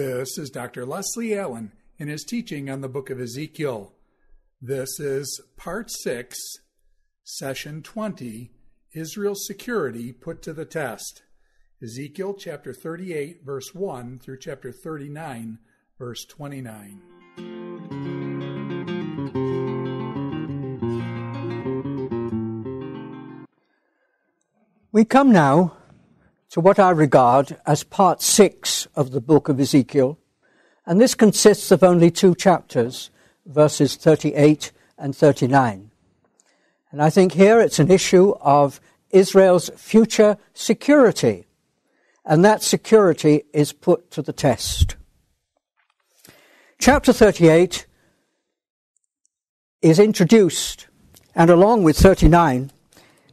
This is Dr. Leslie Allen in his teaching on the book of Ezekiel. This is part 6, session 20 Israel's security put to the test. Ezekiel chapter 38, verse 1 through chapter 39, verse 29. We come now to what I regard as part six of the book of Ezekiel, and this consists of only two chapters, verses 38 and 39. And I think here it's an issue of Israel's future security, and that security is put to the test. Chapter 38 is introduced, and along with 39,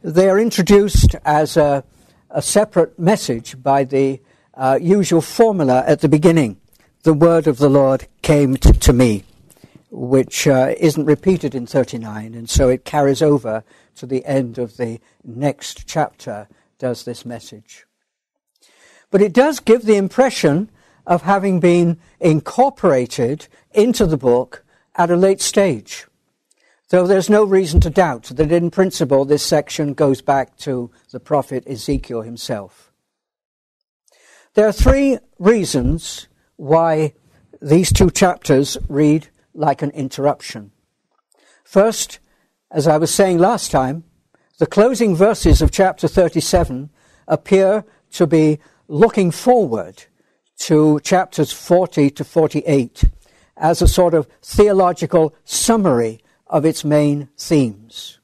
they are introduced as a a separate message by the uh, usual formula at the beginning. The word of the Lord came t- to me, which uh, isn't repeated in 39, and so it carries over to the end of the next chapter, does this message. But it does give the impression of having been incorporated into the book at a late stage. So there's no reason to doubt that in principle this section goes back to the prophet Ezekiel himself. There are three reasons why these two chapters read like an interruption. First, as I was saying last time, the closing verses of chapter 37 appear to be looking forward to chapters 40 to 48 as a sort of theological summary of its main themes.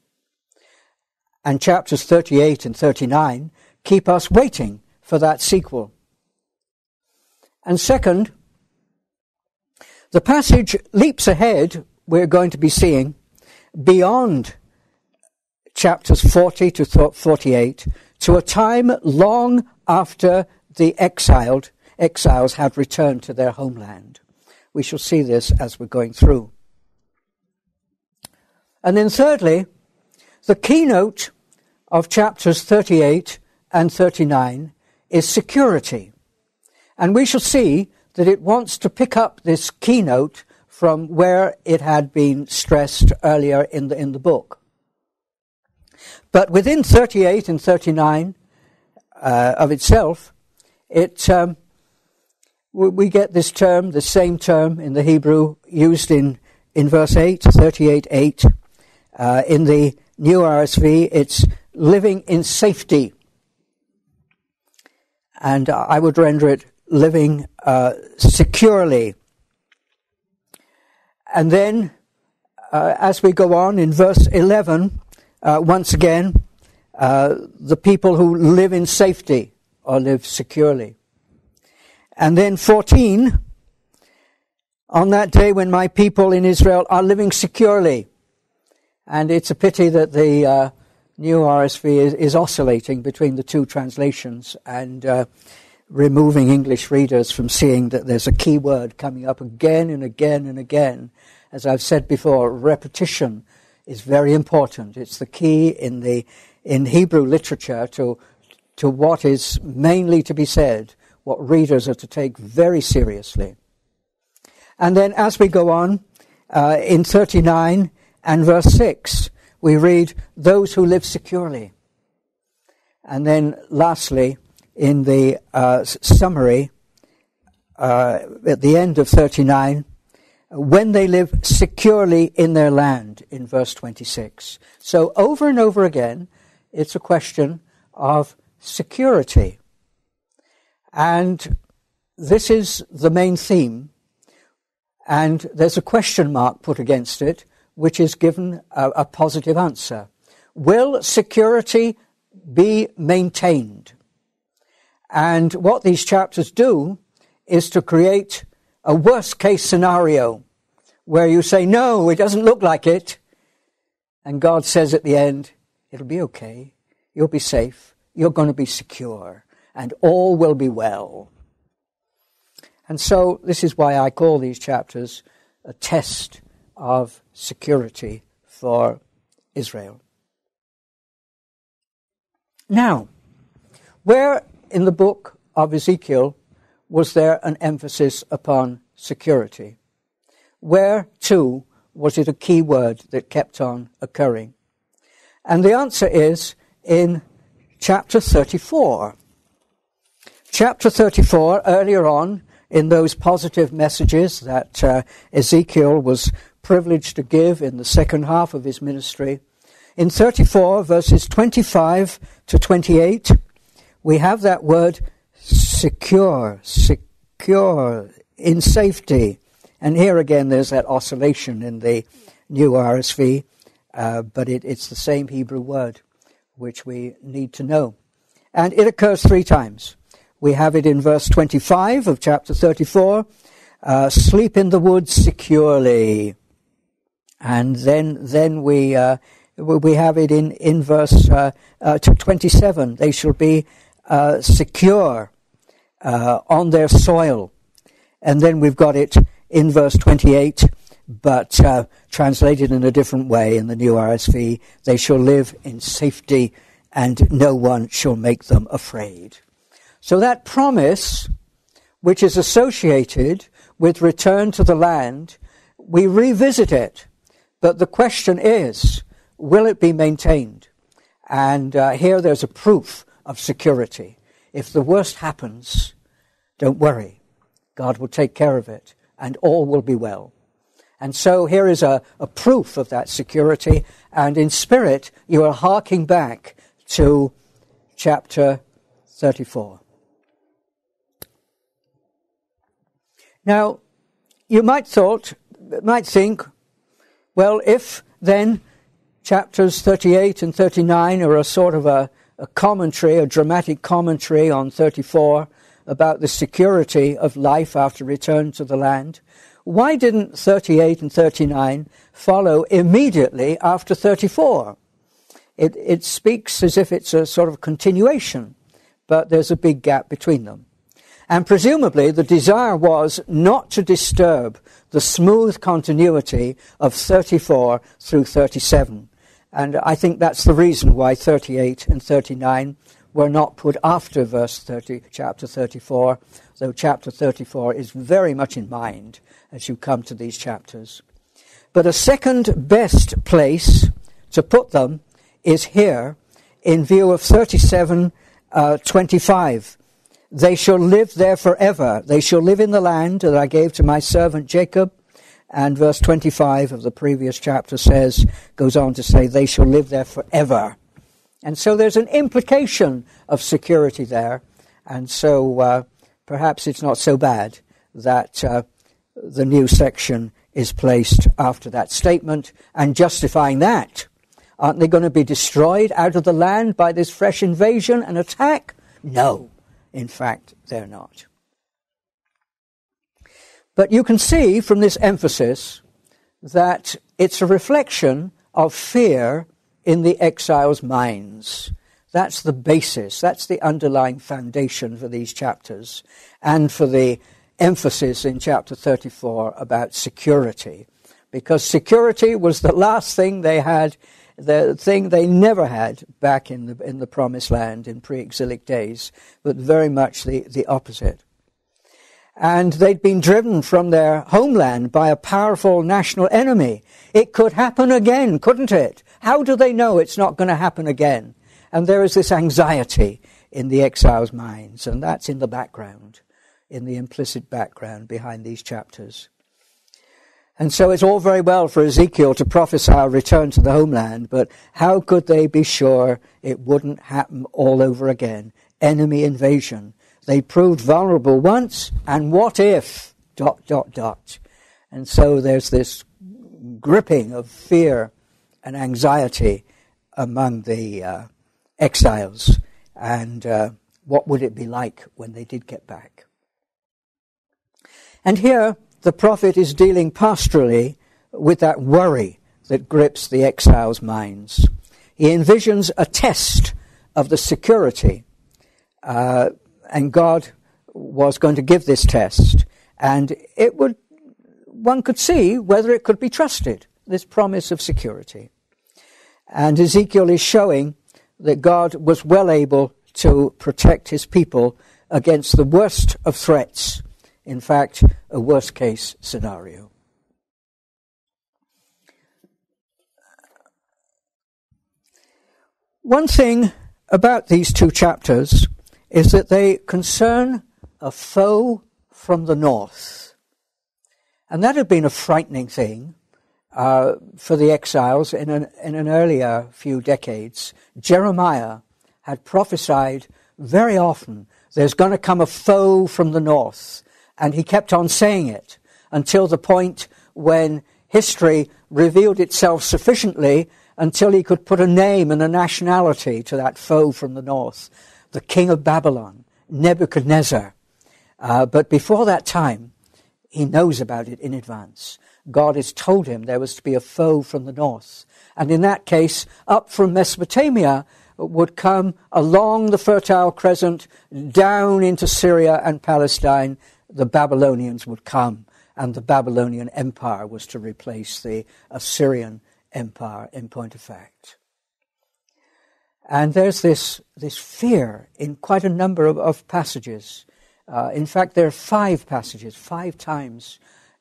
And chapters 38 and 39 keep us waiting for that sequel. And second, the passage leaps ahead, we're going to be seeing, beyond chapters 40 to 48 to a time long after the exiled exiles have returned to their homeland. We shall see this as we're going through. And then thirdly, the keynote of chapters 38 and 39 is security. And we shall see that it wants to pick up this keynote from where it had been stressed earlier in the, in the book. But within 38 and 39 uh, of itself, it, um, we get this term, the same term in the Hebrew used in, in verse 8, 38 8, uh, in the new RSV, it's living in safety. And I would render it living uh, securely. And then, uh, as we go on in verse 11, uh, once again, uh, the people who live in safety or live securely. And then 14, on that day when my people in Israel are living securely, and it's a pity that the uh, new RSV is, is, oscillating between the two translations and uh, removing English readers from seeing that there's a key word coming up again and again and again. As I've said before, repetition is very important. It's the key in the in Hebrew literature to to what is mainly to be said, what readers are to take very seriously. And then as we go on, uh, in 39, and verse 6, we read, those who live securely. And then lastly, in the uh, summary, uh, at the end of 39, when they live securely in their land, in verse 26. So over and over again, it's a question of security. And this is the main theme. And there's a question mark put against it which is given a, a positive answer. Will security be maintained? And what these chapters do is to create a worst case scenario where you say, no, it doesn't look like it. And God says at the end, it'll be okay. You'll be safe. You're going to be secure and all will be well. And so this is why I call these chapters a test of security for Israel. Now, where in the book of Ezekiel was there an emphasis upon security? Where, too, was it a key word that kept on occurring? And the answer is in chapter 34. Chapter 34, earlier on, in those positive messages that uh, Ezekiel was privileged to give in the second half of his ministry, in 34, verses 25 to 28, we have that word secure, secure, in safety. And here again, there's that oscillation in the new RSV, uh, but it, it's the same Hebrew word which we need to know. And it occurs three times. We have it in verse 25 of chapter 34 uh, sleep in the woods securely. And then, then we, uh, we have it in, in verse uh, uh 27. They shall be uh, secure uh, on their soil. And then we've got it in verse 28, but uh, translated in a different way in the new RSV. They shall live in safety and no one shall make them afraid. So that promise, which is associated with return to the land, we revisit it. But the question is, will it be maintained? And uh, here there's a proof of security. If the worst happens, don't worry. God will take care of it and all will be well. And so here is a, a proof of that security. And in spirit, you are harking back to chapter 34. Now, you might thought, might think, well, if then chapters 38 and 39 are a sort of a, a commentary, a dramatic commentary on 34 about the security of life after return to the land, why didn't 38 and 39 follow immediately after 34? It, it speaks as if it's a sort of continuation, but there's a big gap between them. And presumably the desire was not to disturb the smooth continuity of 34 through 37. And I think that's the reason why 38 and 39 were not put after verse 30, chapter 34, though chapter 34 is very much in mind as you come to these chapters. But a second best place to put them is here in view of 37 uh, 25. They shall live there forever. They shall live in the land that I gave to my servant Jacob. And verse 25 of the previous chapter says, goes on to say, they shall live there forever. And so there's an implication of security there. And so uh, perhaps it's not so bad that uh, the new section is placed after that statement and justifying that. Aren't they going to be destroyed out of the land by this fresh invasion and attack? No, in fact, they're not. But you can see from this emphasis that it's a reflection of fear in the exiles' minds. That's the basis, that's the underlying foundation for these chapters and for the emphasis in chapter 34 about security. Because security was the last thing they had the thing they never had back in the, in the promised land in pre exilic days, but very much the, the opposite. And they'd been driven from their homeland by a powerful national enemy. It could happen again, couldn't it? How do they know it's not going to happen again? And there is this anxiety in the exiles' minds, and that's in the background, in the implicit background behind these chapters. And so it's all very well for Ezekiel to prophesy a return to the homeland, but how could they be sure it wouldn't happen all over again? Enemy invasion. They proved vulnerable once, and what if? Dot, dot, dot. And so there's this gripping of fear and anxiety among the uh, exiles. And uh, what would it be like when they did get back? And here, the prophet is dealing pastorally with that worry that grips the exiles' minds. He envisions a test of the security, uh, and God was going to give this test, and it would one could see whether it could be trusted. This promise of security, and Ezekiel is showing that God was well able to protect his people against the worst of threats. In fact, a worst case scenario. One thing about these two chapters is that they concern a foe from the north. And that had been a frightening thing uh, for the exiles in an, in an earlier few decades. Jeremiah had prophesied very often there's going to come a foe from the north. And he kept on saying it until the point when history revealed itself sufficiently until he could put a name and a nationality to that foe from the north, the king of Babylon, Nebuchadnezzar. Uh, but before that time, he knows about it in advance. God has told him there was to be a foe from the north. And in that case, up from Mesopotamia would come along the Fertile Crescent, down into Syria and Palestine. The Babylonians would come, and the Babylonian Empire was to replace the Assyrian empire in point of fact. And there's this, this fear in quite a number of, of passages. Uh, in fact, there are five passages, five times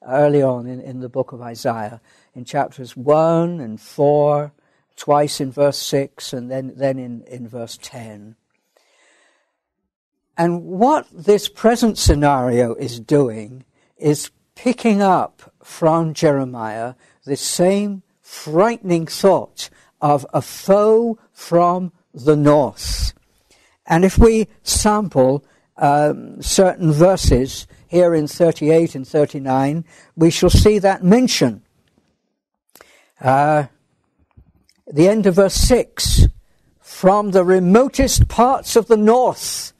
early on in, in the book of Isaiah, in chapters 1 and 4, twice in verse 6, and then, then in, in verse 10. And what this present scenario is doing is picking up from Jeremiah the same frightening thought of a foe from the north. And if we sample um, certain verses here in 38 and 39, we shall see that mention. Uh, the end of verse 6 from the remotest parts of the north.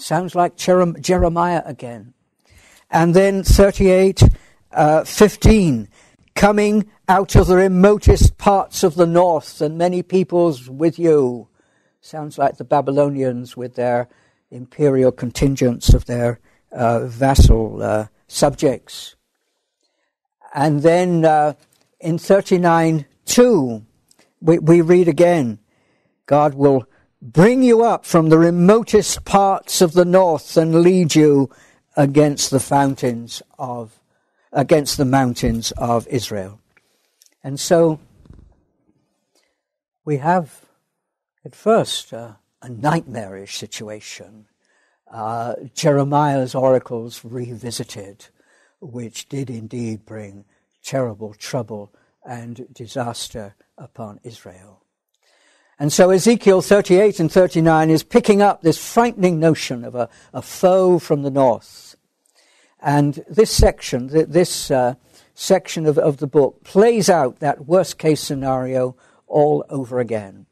Sounds like Jeremiah again. And then 38, uh, 15 coming out of the remotest parts of the north, and many peoples with you. Sounds like the Babylonians with their imperial contingents of their uh, vassal uh, subjects. And then uh, in 39 2, we, we read again God will bring you up from the remotest parts of the north and lead you against the fountains of against the mountains of Israel. And so we have at first a nightmarish situation. Uh, Jeremiah's oracles revisited, which did indeed bring terrible trouble and disaster upon Israel. And so Ezekiel 38 and 39 is picking up this frightening notion of a, a foe from the north and this section, this uh, section of, of the book, plays out that worst case scenario all over again.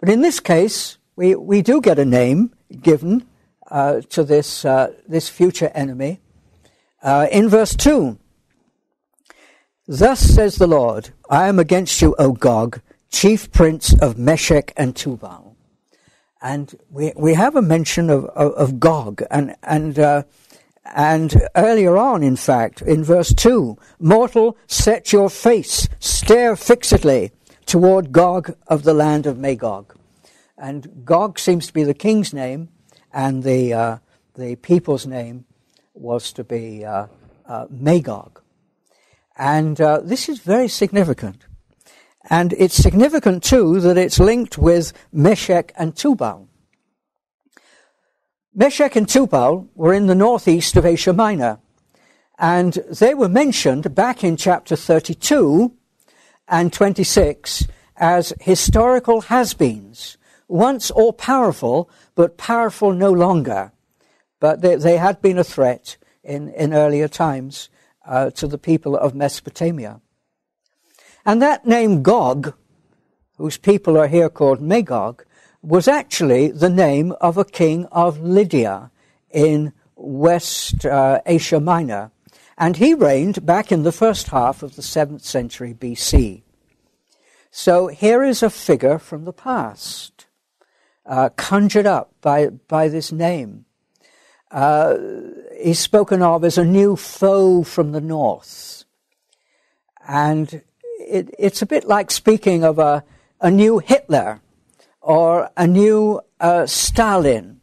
But in this case, we, we do get a name given uh, to this, uh, this future enemy. Uh, in verse 2, Thus says the Lord, I am against you, O Gog, chief prince of Meshech and Tubal. And we, we have a mention of, of, of Gog, and, and uh, and earlier on, in fact, in verse 2, mortal, set your face, stare fixedly toward Gog of the land of Magog. And Gog seems to be the king's name, and the, uh, the people's name was to be uh, uh, Magog. And uh, this is very significant. And it's significant, too, that it's linked with Meshech and Tubal. Meshech and Tubal were in the northeast of Asia Minor, and they were mentioned back in chapter 32 and 26 as historical has-beens, once all powerful, but powerful no longer. But they, they had been a threat in, in earlier times uh, to the people of Mesopotamia. And that name Gog, whose people are here called Magog, was actually the name of a king of Lydia in West uh, Asia Minor, and he reigned back in the first half of the 7th century BC. So here is a figure from the past, uh, conjured up by, by this name. Uh, he's spoken of as a new foe from the north. And it, it's a bit like speaking of a, a new Hitler or a new uh, Stalin.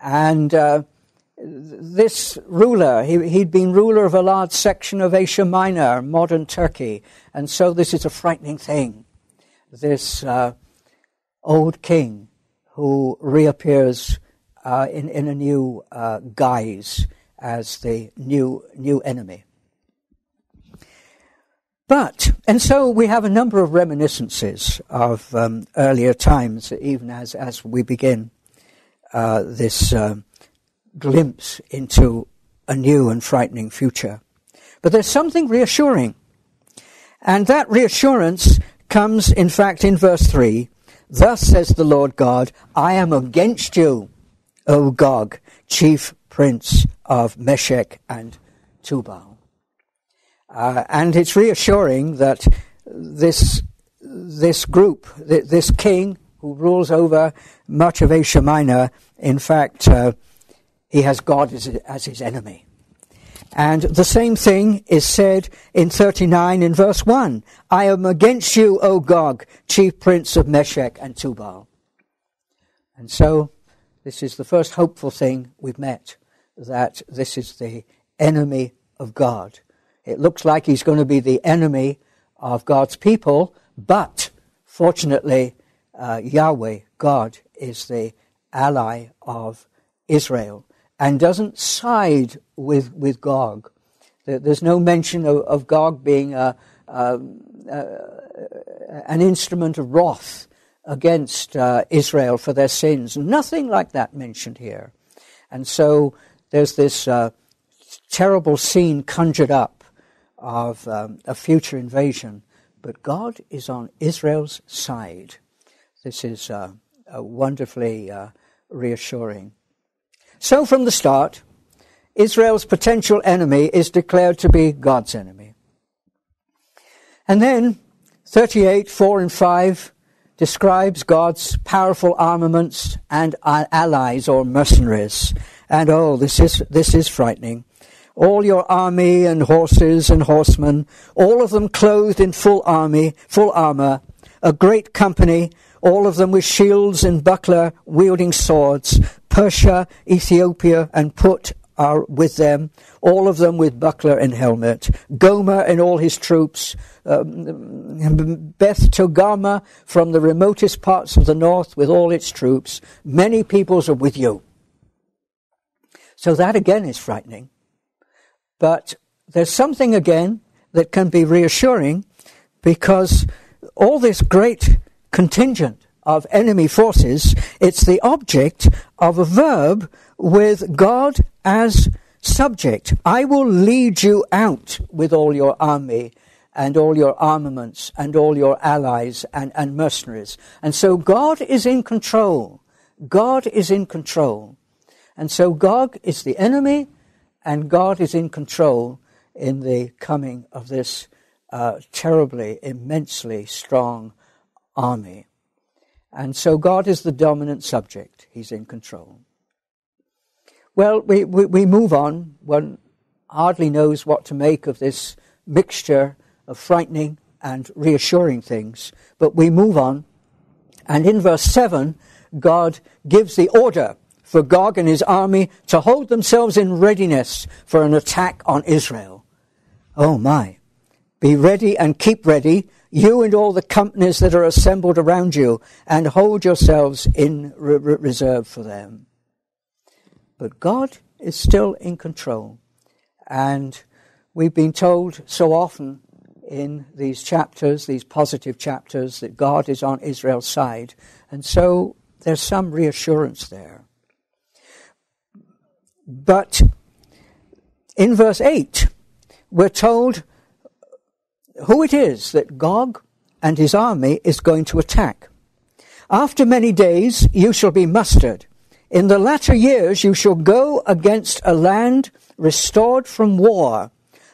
And uh, this ruler, he, he'd been ruler of a large section of Asia Minor, modern Turkey. And so this is a frightening thing. This uh, old king who reappears uh, in, in a new uh, guise as the new, new enemy. But, and so we have a number of reminiscences of um, earlier times, even as, as we begin uh, this uh, glimpse into a new and frightening future. But there's something reassuring. And that reassurance comes, in fact, in verse 3. Thus says the Lord God, I am against you, O Gog, chief prince of Meshech and Tubal. Uh, and it's reassuring that this, this group, this king who rules over much of Asia Minor, in fact, uh, he has God as, as his enemy. And the same thing is said in 39 in verse 1. I am against you, O Gog, chief prince of Meshech and Tubal. And so, this is the first hopeful thing we've met, that this is the enemy of God. It looks like he's going to be the enemy of God's people, but fortunately, uh, Yahweh, God, is the ally of Israel and doesn't side with, with Gog. There's no mention of, of Gog being a, a, a, an instrument of wrath against uh, Israel for their sins. Nothing like that mentioned here. And so there's this uh, terrible scene conjured up of um, a future invasion. But God is on Israel's side. This is uh, wonderfully uh, reassuring. So, from the start, Israel's potential enemy is declared to be God's enemy. And then, 38, 4 and 5 describes God's powerful armaments and allies or mercenaries. And oh, this is, this is frightening. All your army and horses and horsemen, all of them clothed in full army, full armor, a great company, all of them with shields and buckler, wielding swords, Persia, Ethiopia, and Put are with them, all of them with buckler and helmet. Gomer and all his troops, um, Beth Togarmah from the remotest parts of the north with all its troops. Many peoples are with you. So that again is frightening. But there's something again that can be reassuring because all this great contingent of enemy forces, it's the object of a verb with God as subject. I will lead you out with all your army and all your armaments and all your allies and, and mercenaries. And so God is in control. God is in control. And so Gog is the enemy, and God is in control in the coming of this uh, terribly, immensely strong army. And so God is the dominant subject. He's in control. Well, we, we, we, move on. One hardly knows what to make of this mixture of frightening and reassuring things. But we move on. And in verse 7, God gives the order for Gog and his army to hold themselves in readiness for an attack on Israel. Oh my. Be ready and keep ready you and all the companies that are assembled around you, and hold yourselves in re- reserve for them. But God is still in control. And we've been told so often in these chapters, these positive chapters, that God is on Israel's side. And so there's some reassurance there. But in verse 8, we're told who it is that Gog and his army is going to attack. After many days you shall be mustered. In the latter years you shall go against a land restored from war,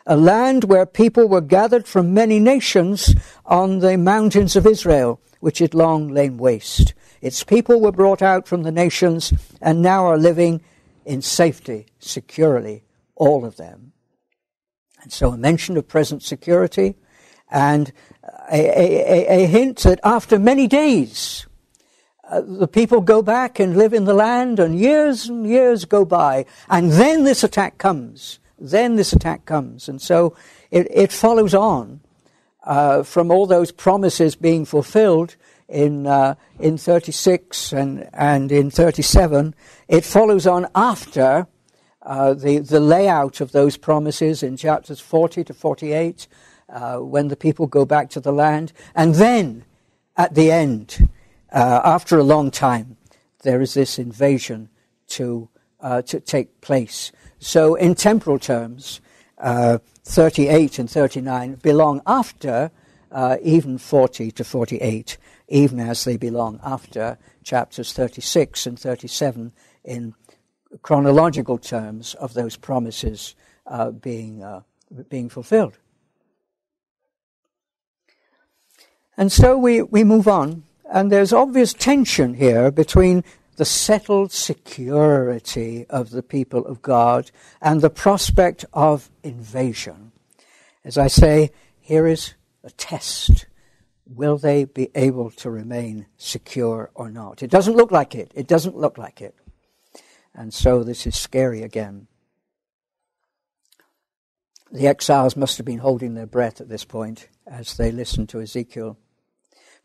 a land where people were gathered from many nations on the mountains of Israel, which had long lain waste. Its people were brought out from the nations and now are living in safety, securely, all of them. And so a mention of present security, and a, a, a hint that after many days, uh, the people go back and live in the land, and years and years go by, and then this attack comes. Then this attack comes, and so it, it follows on uh, from all those promises being fulfilled in uh, in 36 and and in 37. It follows on after uh, the the layout of those promises in chapters 40 to 48, uh, when the people go back to the land, and then at the end uh, after a long time, there is this invasion to, uh, to take place. So, in temporal terms, uh, 38 and 39 belong after uh, even 40 to 48, even as they belong after chapters 36 and 37 in chronological terms of those promises uh, being, uh, being fulfilled. And so we, we move on and there's obvious tension here between the settled security of the people of God and the prospect of invasion. As I say, here is a test. Will they be able to remain secure or not? It doesn't look like it. It doesn't look like it. And so this is scary again. The exiles must have been holding their breath at this point as they listened to Ezekiel.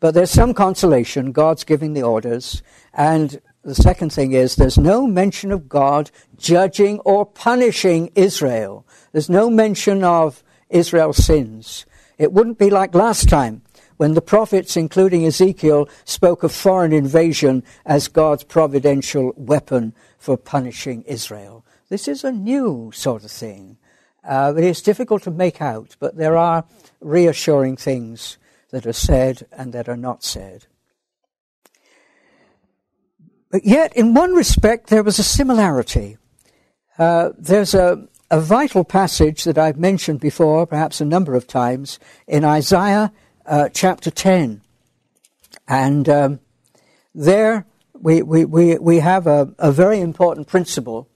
But there's some consolation. God's giving the orders. And the second thing is there's no mention of God judging or punishing Israel. There's no mention of Israel's sins. It wouldn't be like last time when the prophets, including Ezekiel, spoke of foreign invasion as God's providential weapon for punishing Israel. This is a new sort of thing. Uh, it is difficult to make out, but there are reassuring things that are said and that are not said. But yet, in one respect, there was a similarity. Uh, there's a, a vital passage that I've mentioned before, perhaps a number of times, in Isaiah uh, chapter 10. And um, there we, we, we, we have a, a very important principle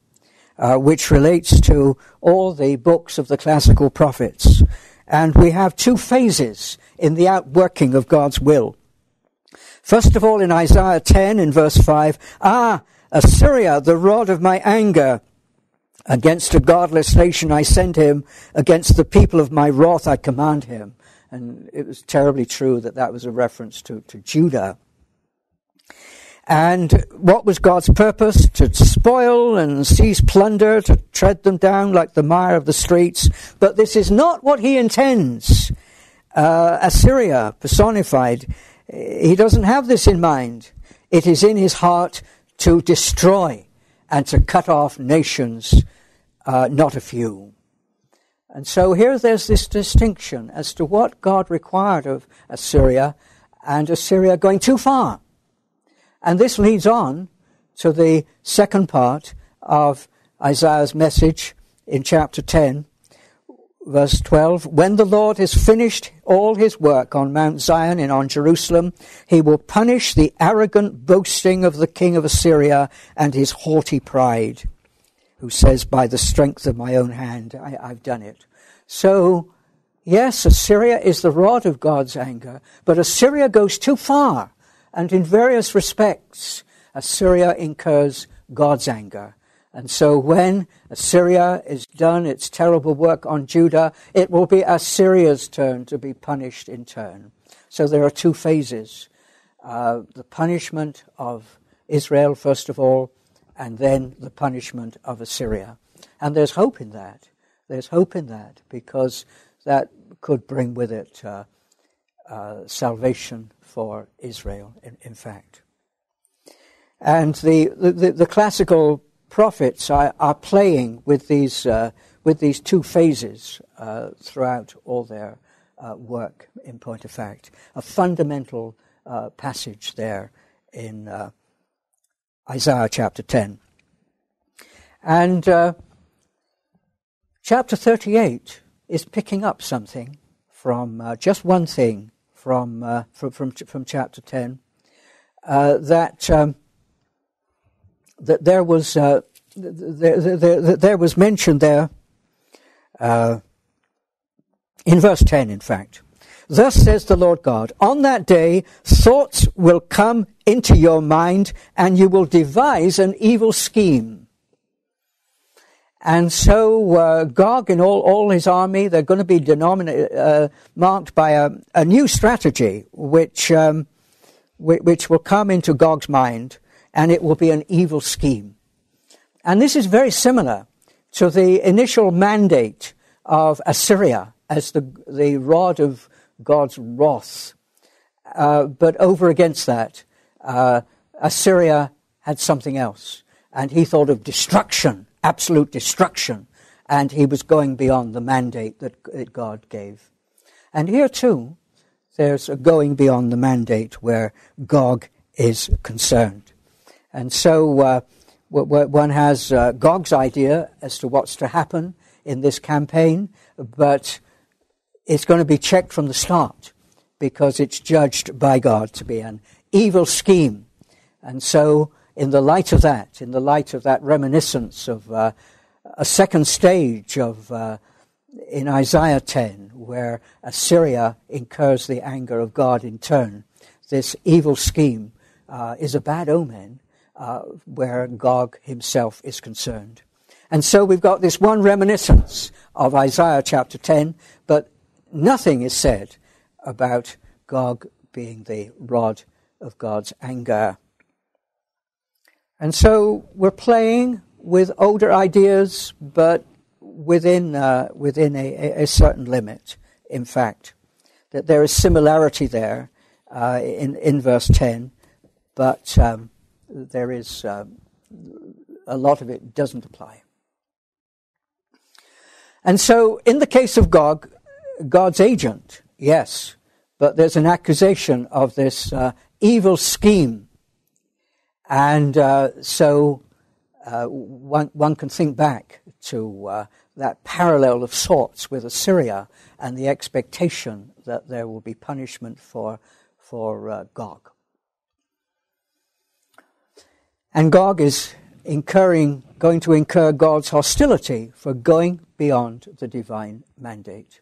uh, which relates to all the books of the classical prophets. And we have two phases in the outworking of God's will. First of all, in Isaiah 10 in verse 5, Ah, Assyria, the rod of my anger, against a godless nation I send him, against the people of my wrath I command him. And it was terribly true that that was a reference to, to Judah. And what was God's purpose? To spoil and seize plunder, to tread them down like the mire of the streets. But this is not what he intends. Uh, Assyria personified, he doesn't have this in mind. It is in his heart to destroy and to cut off nations, uh, not a few. And so here there's this distinction as to what God required of Assyria and Assyria going too far. And this leads on to the second part of Isaiah's message in chapter 10, verse 12. When the Lord has finished all his work on Mount Zion and on Jerusalem, he will punish the arrogant boasting of the king of Assyria and his haughty pride, who says, By the strength of my own hand, I, I've done it. So, yes, Assyria is the rod of God's anger, but Assyria goes too far. And in various respects, Assyria incurs God's anger. And so when Assyria is done its terrible work on Judah, it will be Assyria's turn to be punished in turn. So there are two phases. Uh, the punishment of Israel, first of all, and then the punishment of Assyria. And there's hope in that. There's hope in that because that could bring with it uh, uh, salvation for Israel, in, in fact. And the, the, the, classical prophets are, are playing with these, uh, with these two phases uh, throughout all their uh, work, in point of fact. A fundamental uh, passage there in Isaiah chapter 10. And uh, chapter 38 is picking up something from just one thing from, uh, from, from, from, chapter 10, uh, that, um, that there was, uh, there, there, there, was mentioned there, uh, in verse 10, in fact. Thus says the Lord God, on that day thoughts will come into your mind and you will devise an evil scheme. And so uh, Gog and all, all his army, they're going to be uh, marked by a, a, new strategy which, um, which will come into Gog's mind, and it will be an evil scheme. And this is very similar to the initial mandate of Assyria as the, the rod of God's wrath. Uh, but over against that, uh, Assyria had something else. And he thought of destruction, absolute destruction. And he was going beyond the mandate that, God gave. And here too, there's a going beyond the mandate where Gog is concerned. And so uh, one has uh, Gog's idea as to what's to happen in this campaign, but it's going to be checked from the start because it's judged by God to be an evil scheme. And so, in the light of that, in the light of that reminiscence of uh, a second stage of uh, in Isaiah 10, where Assyria incurs the anger of God in turn, this evil scheme uh, is a bad omen uh, where Gog himself is concerned. And so we've got this one reminiscence of Isaiah chapter 10, but nothing is said about Gog being the rod of God's anger. And so we're playing with older ideas, but within, uh, within a, a, certain limit, in fact. That there is similarity there uh, in, in verse 10, but um, there is um, a lot of it doesn't apply. And so, in the case of Gog, God's agent, yes, but there's an accusation of this uh, evil scheme. And uh, so uh, one, one can think back to uh, that parallel of sorts with Assyria and the expectation that there will be punishment for, for uh, Gog. And Gog is incurring, going to incur God's hostility for going beyond the divine mandate.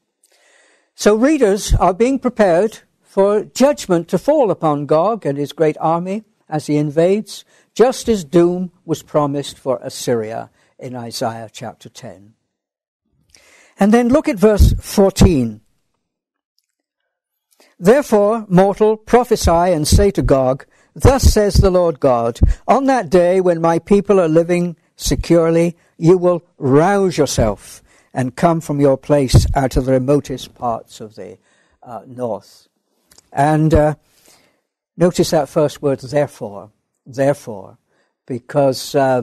So readers are being prepared for judgment to fall upon Gog and his great army as he invades, just as doom was promised for Assyria in Isaiah chapter 10. And then look at verse 14. Therefore, mortal, prophesy and say to Gog, Thus says the Lord God, on that day when my people are living securely, you will rouse yourself and come from your place out of the remotest parts of the uh, north. And uh, notice that first word, therefore, therefore, because uh,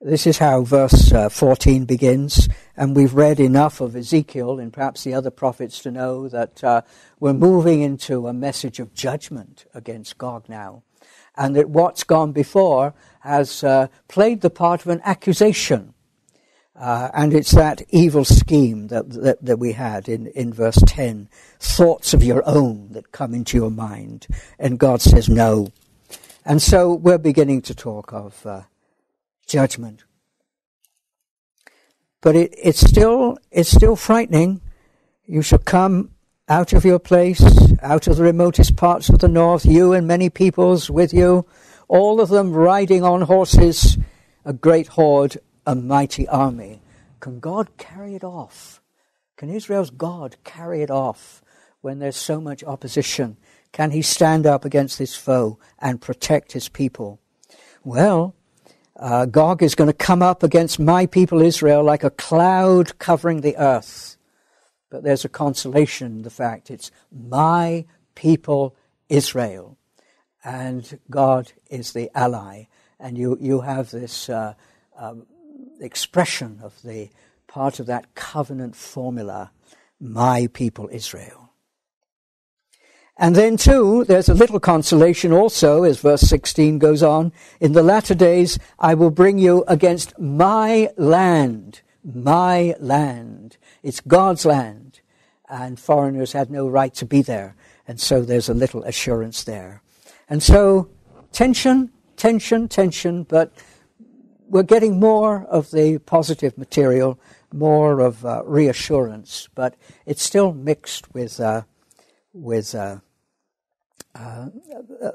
this is how verse uh, 14 begins. And we've read enough of Ezekiel and perhaps the other prophets to know that uh, we're moving into a message of judgment against Gog now and that what's gone before has uh, played the part of an accusation. Uh, and it's that evil scheme that, that, that, we had in, in verse 10 thoughts of your own that come into your mind. And God says no. And so we're beginning to talk of uh, judgment. But it, it's, still, it's still frightening. You shall come out of your place, out of the remotest parts of the north, you and many peoples with you, all of them riding on horses, a great horde, a mighty army. Can God carry it off? Can Israel's God carry it off when there's so much opposition? Can he stand up against his foe and protect his people? Well, uh, Gog is going to come up against my people Israel like a cloud covering the earth. But there's a consolation in the fact it's my people Israel. And God is the ally. And you, you have this uh, um, expression of the part of that covenant formula, my people Israel. And then, too, there's a little consolation also, as verse 16 goes on. In the latter days, I will bring you against my land, my land. It's God's land, and foreigners had no right to be there. And so there's a little assurance there. And so tension, tension, tension, but we're getting more of the positive material, more of uh, reassurance, but it's still mixed with, uh, with uh, uh,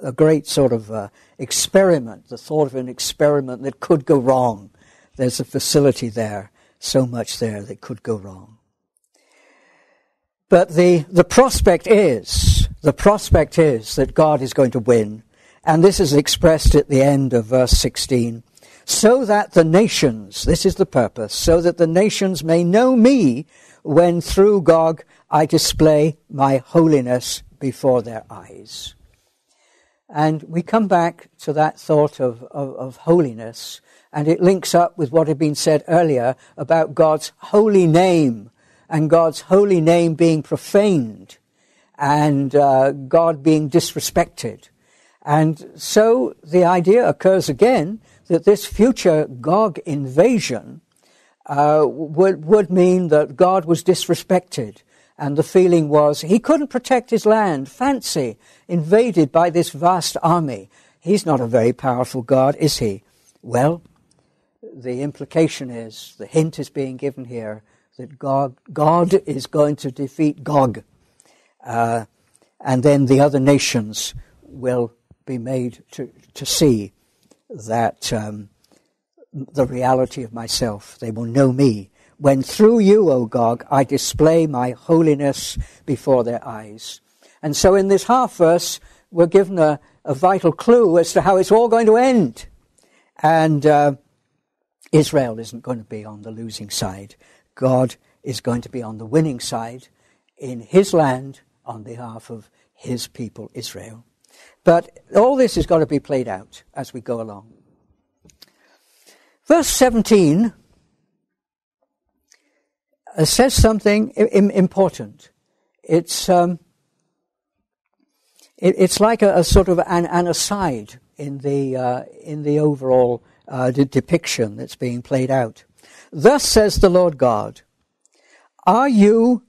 a great sort of uh, experiment, the thought of an experiment that could go wrong. There's a facility there, so much there that could go wrong. But the, the prospect is, the prospect is that God is going to win. And this is expressed at the end of verse 16. So that the nations, this is the purpose, so that the nations may know me when through Gog I display my holiness before their eyes. And we come back to that thought of, of, of, holiness, and it links up with what had been said earlier about God's holy name and God's holy name being profaned and uh, God being disrespected. And so the idea occurs again that this future Gog invasion uh, would, would mean that God was disrespected. And the feeling was he couldn't protect his land. Fancy, invaded by this vast army. He's not a very powerful God, is he? Well, the implication is, the hint is being given here, that God, God is going to defeat Gog. Uh, and then the other nations will be made to, to see that um, the reality of myself. They will know me. When through you, O Gog, I display my holiness before their eyes. And so in this half verse, we're given a, a vital clue as to how it's all going to end. And uh, Israel isn't going to be on the losing side. God is going to be on the winning side in his land on behalf of his people, Israel. But all this has got to be played out as we go along. Verse 17 uh, says something important. It's, um, it, it's like a, a, sort of an, an aside in the, uh, in the overall uh, de- depiction that's being played out. Thus says the Lord God, Are you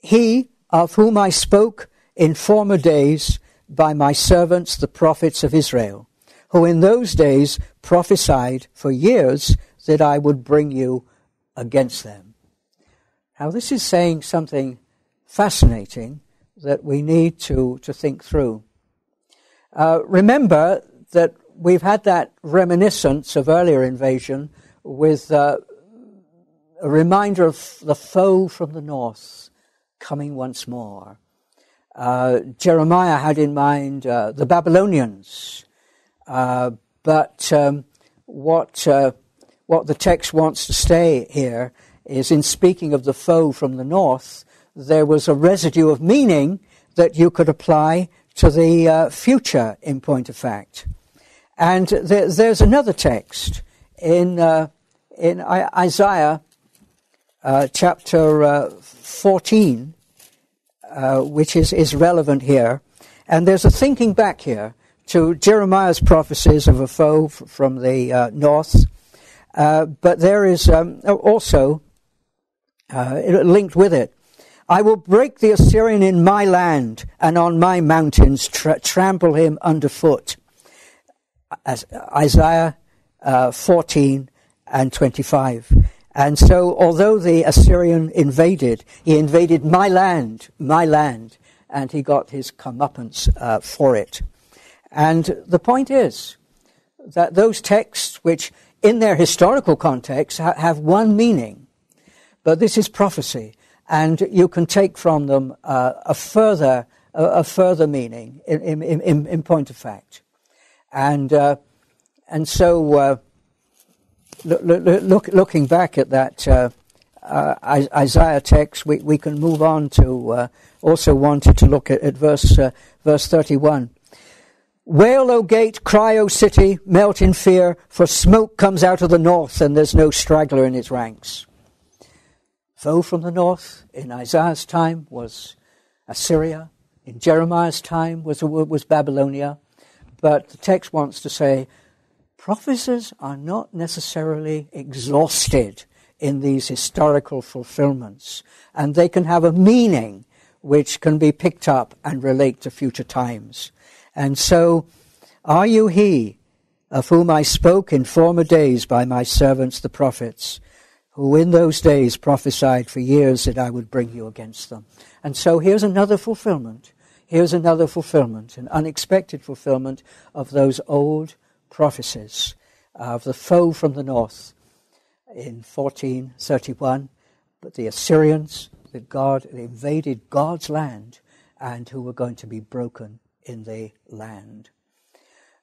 he of whom I spoke in former days by my servants, the prophets of Israel, who in those days prophesied for years that I would bring you against them? Now, this is saying something fascinating that we need to, to think through. Uh, remember that we've had that reminiscence of earlier invasion with uh, a reminder of the foe from the north coming once more. Uh, Jeremiah had in mind uh, the Babylonians, uh, but um, what uh, what the text wants to say here is, in speaking of the foe from the north, there was a residue of meaning that you could apply to the uh, future, in point of fact. And there, there's another text in in Isaiah uh, chapter uh, 14, uh, which is, is relevant here. And there's a thinking back here to Jeremiah's prophecies of a foe from the uh, north. Uh, but there is um, also, linked with it, I will break the Assyrian in my land and on my mountains, tra- trample him underfoot. As Isaiah 14 and 25. And so, although the Assyrian invaded, he invaded my land, my land, and he got his comeuppance uh, for it. And the point is that those texts, which in their historical context ha- have one meaning, but this is prophecy, and you can take from them uh, a further a, a, further meaning in, in, in, in, point of fact. And uh, and so uh, look, look, looking back at that uh, uh, Isaiah text, we, we can move on to uh, also wanted to look at, at verse uh, verse 31. Wail, O gate, cry, O city, melt in fear, for smoke comes out of the north, and there's no straggler in its ranks. Foe from the north in Isaiah's time was Assyria. In Jeremiah's time was, was Babylonia. But the text wants to say prophecies are not necessarily exhausted in these historical fulfillments, and they can have a meaning which can be picked up and relate to future times. And so, are you he of whom I spoke in former days by my servants the prophets, who in those days prophesied for years that I would bring you against them? And so here's another fulfillment. Here's another fulfillment, an unexpected fulfillment of those old prophecies of the foe from the north in 1431. But the Assyrians, the God, invaded God's land and who were going to be broken in the land.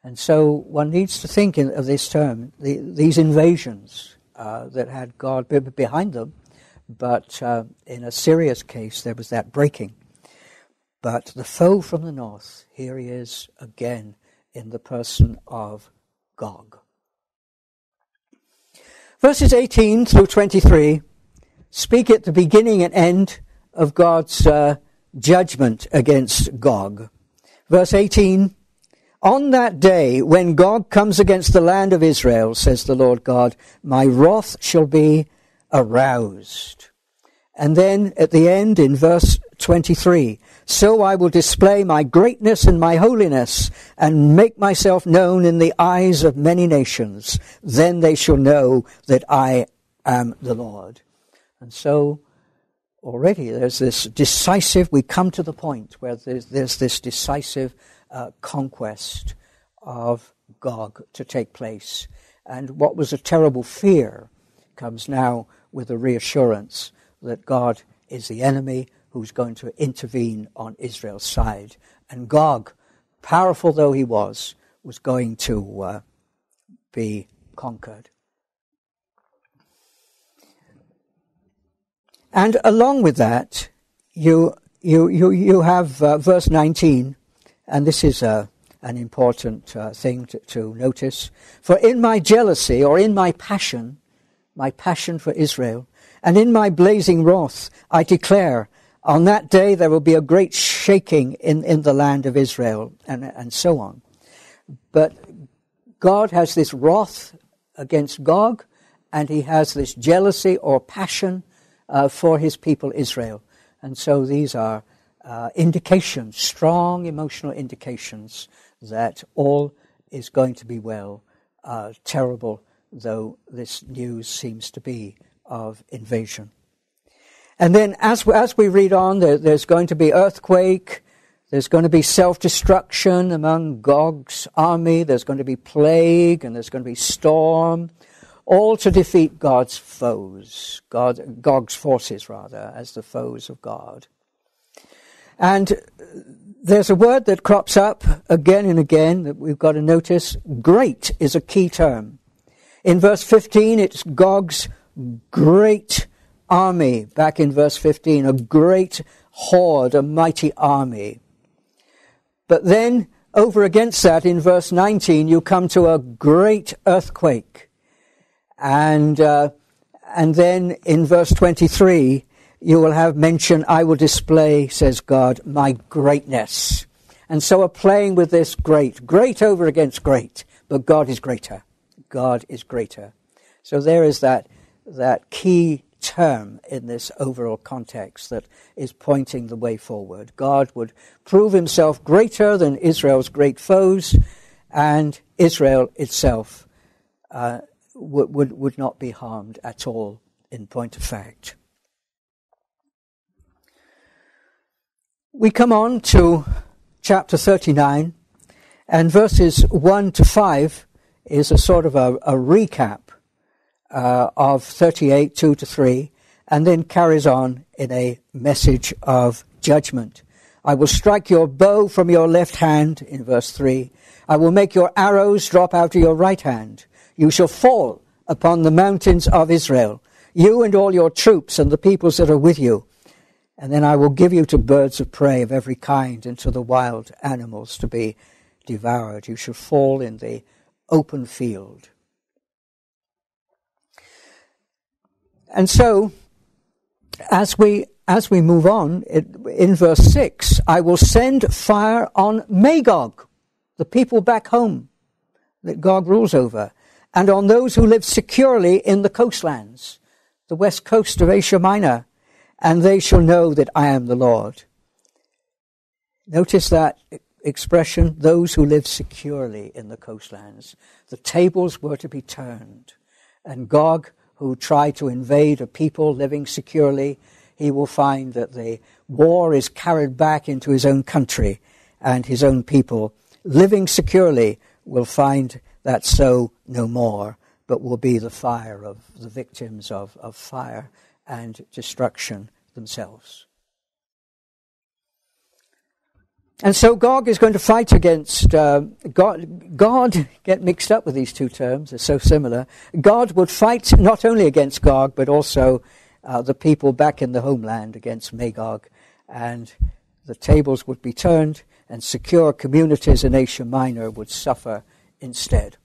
And so one needs to think in, of this term, the, these invasions uh, that had God behind them, but uh, in Assyria's case, there was that breaking. But the foe from the north, here he is again in the person of Gog. Verses 18 through 23 speak at the beginning and end of God's uh, judgment against Gog. Verse 18 On that day when Gog comes against the land of Israel, says the Lord God, my wrath shall be aroused. And then at the end in verse 23, so I will display my greatness and my holiness and make myself known in the eyes of many nations. Then they shall know that I am the Lord. And so already there's this decisive, we come to the point where there's, there's this decisive uh, conquest of Gog to take place. And what was a terrible fear comes now with a reassurance that God is the enemy who's going to intervene on Israel's side. And Gog, powerful though he was, was going to uh, be conquered. And along with that, you, you, you, you have uh, verse 19, and this is uh, an important uh, thing to, to notice. For in my jealousy, or in my passion, my passion for Israel, and in my blazing wrath, I declare, on that day there will be a great shaking in, in the land of Israel, and, and so on. But God has this wrath against Gog, and he has this jealousy or passion uh, for his people Israel. And so these are uh, indications, strong emotional indications that all is going to be well, uh, terrible though this news seems to be of invasion. And then as, as we read on, there, there's going to be earthquake, there's going to be self-destruction among Gog's army, there's going to be plague, and there's going to be storm, all to defeat God's foes, God, Gog's forces, rather, as the foes of God. And there's a word that crops up again and again that we've got to notice. Great is a key term. In verse 15, it's Gog's great army. Back in verse 15, a great horde, a mighty army. But then, over against that, in verse 19, you come to a great earthquake. And, uh, and then in verse 23, you will have mention, I will display, says God, my greatness. And so we're playing with this great, great over against great, but God is greater. God is greater. So there is that, that key term in this overall context that is pointing the way forward. God would prove himself greater than Israel's great foes, and Israel itself uh, would, would, would not be harmed at all, in point of fact. We come on to chapter 39, and verses 1 to 5 is a sort of a, a recap uh, of 38, 2 to 3, and then carries on in a message of judgment. I will strike your bow from your left hand, in verse 3. I will make your arrows drop out of your right hand. You shall fall upon the mountains of Israel, you and all your troops and the peoples that are with you. And then I will give you to birds of prey of every kind and to the wild animals to be devoured. You shall fall in the open field. And so, as we as we move on, it, in verse 6, I will send fire on Magog, the people back home that God rules over, and on those who live securely in the coastlands, the west coast of Asia Minor, and they shall know that I am the Lord. Notice that expression, those who live securely in the coastlands. The tables were to be turned, and Gog, who try to invade a people living securely, he will find that the war is carried back into his own country and his own people, living securely, will find that so no more, but will be the fire of the victims of, of fire and destruction themselves. And so Gog is going to fight against uh, God. God get mixed up with these two terms; they're so similar. God would fight not only against Gog, but also uh, the people back in the homeland against Magog, and the tables would be turned, and secure communities in Asia Minor would suffer instead.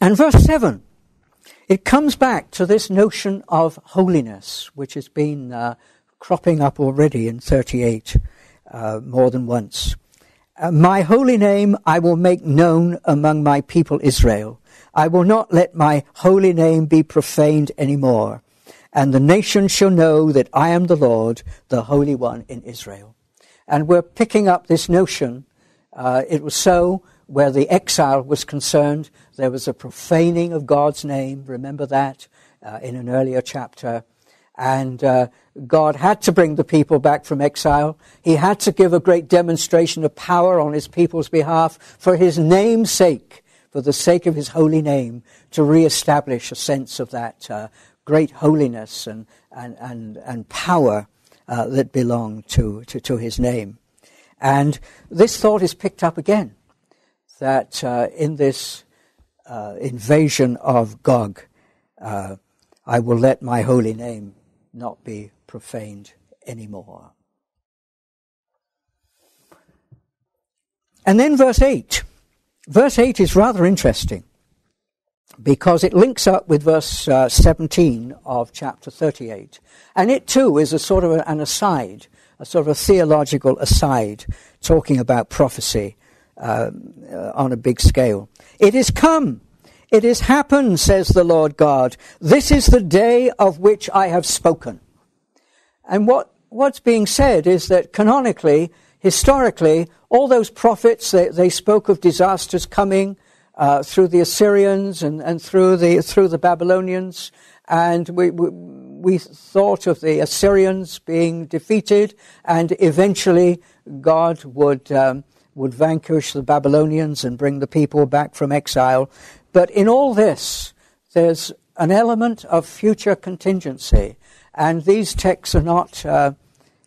And verse seven, it comes back to this notion of holiness, which has been uh, cropping up already in 38 uh, more than once. Uh, my holy name I will make known among my people Israel. I will not let my holy name be profaned any more. And the nations shall know that I am the Lord, the Holy One in Israel. And we're picking up this notion. Uh, it was so where the exile was concerned. There was a profaning of God's name. Remember that uh, in an earlier chapter. And uh, God had to bring the people back from exile. He had to give a great demonstration of power on his people's behalf for his name's sake, for the sake of his holy name, to re-establish a sense of that uh, great holiness and, and, and, and power uh, that belonged to, to, to, his name. And this thought is picked up again, that uh, in this uh, invasion of Gog, uh, I will let my holy name not be profaned anymore. And then verse 8. Verse 8 is rather interesting because it links up with verse uh, 17 of chapter 38. And it too is a sort of an aside, a sort of a theological aside, talking about prophecy uh, uh, on a big scale. It is come it has happened, says the Lord God. This is the day of which I have spoken. And what, what's being said is that canonically, historically, all those prophets, they, they spoke of disasters coming uh, through the Assyrians and, and through, the, through the Babylonians. And we, we, we thought of the Assyrians being defeated and eventually God would, um, would vanquish the Babylonians and bring the people back from exile. But in all this, there's an element of future contingency, and these texts are not. Uh,